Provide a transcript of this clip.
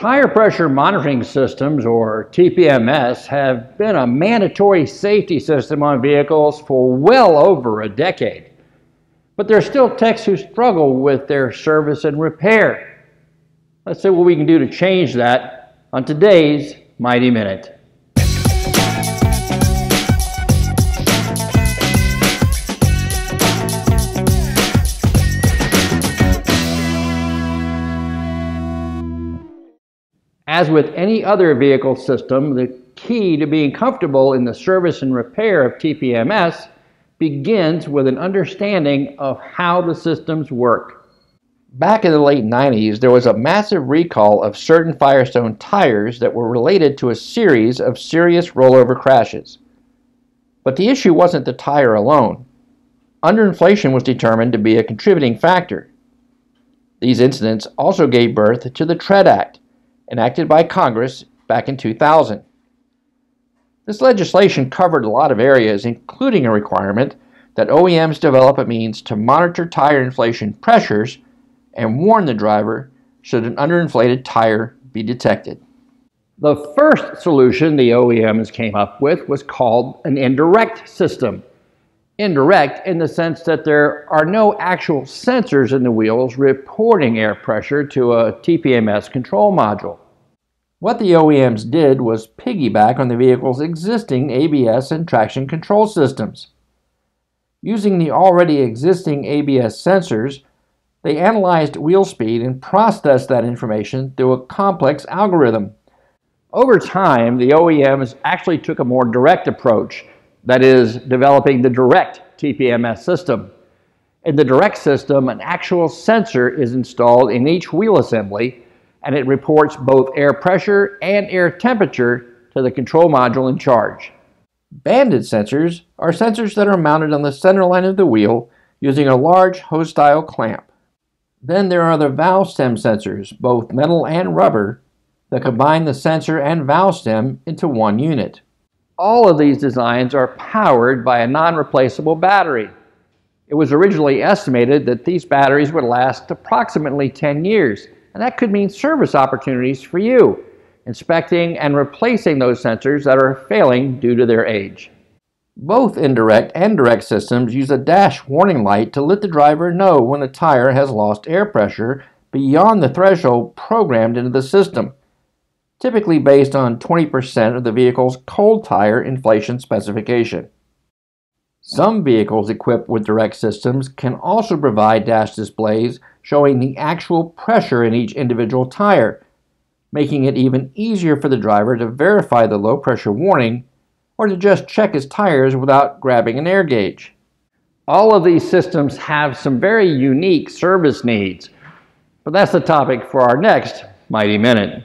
Tire pressure monitoring systems, or TPMS, have been a mandatory safety system on vehicles for well over a decade. But there are still techs who struggle with their service and repair. Let's see what we can do to change that on today's Mighty Minute. As with any other vehicle system, the key to being comfortable in the service and repair of TPMS begins with an understanding of how the systems work. Back in the late 90s, there was a massive recall of certain Firestone tires that were related to a series of serious rollover crashes. But the issue wasn't the tire alone. Underinflation was determined to be a contributing factor. These incidents also gave birth to the TREAD Act, enacted by Congress back in 2000. This legislation covered a lot of areas, including a requirement that OEMs develop a means to monitor tire inflation pressures and warn the driver should an underinflated tire be detected. The first solution the OEMs came up with was called an indirect system. Indirect in the sense that there are no actual sensors in the wheels reporting air pressure to a TPMS control module. What the OEMs did was piggyback on the vehicle's existing ABS and traction control systems. Using the already existing ABS sensors, they analyzed wheel speed and processed that information through a complex algorithm. Over time, the OEMs actually took a more direct approach, that is, developing the direct TPMS system. In the direct system, an actual sensor is installed in each wheel assembly and it reports both air pressure and air temperature to the control module in charge. Banded sensors are sensors that are mounted on the center line of the wheel using a large hose-style clamp. Then there are the valve stem sensors, both metal and rubber, that combine the sensor and valve stem into one unit. All of these designs are powered by a non-replaceable battery. It was originally estimated that these batteries would last approximately 10 years, and that could mean service opportunities for you, inspecting and replacing those sensors that are failing due to their age. Both indirect and direct systems use a dash warning light to let the driver know when the tire has lost air pressure beyond the threshold programmed into the system, typically based on 20% of the vehicle's cold tire inflation specification. Some vehicles equipped with direct systems can also provide dash displays showing the actual pressure in each individual tire, making it even easier for the driver to verify the low pressure warning or to just check his tires without grabbing an air gauge. All of these systems have some very unique service needs, but that's the topic for our next Mighty Minute.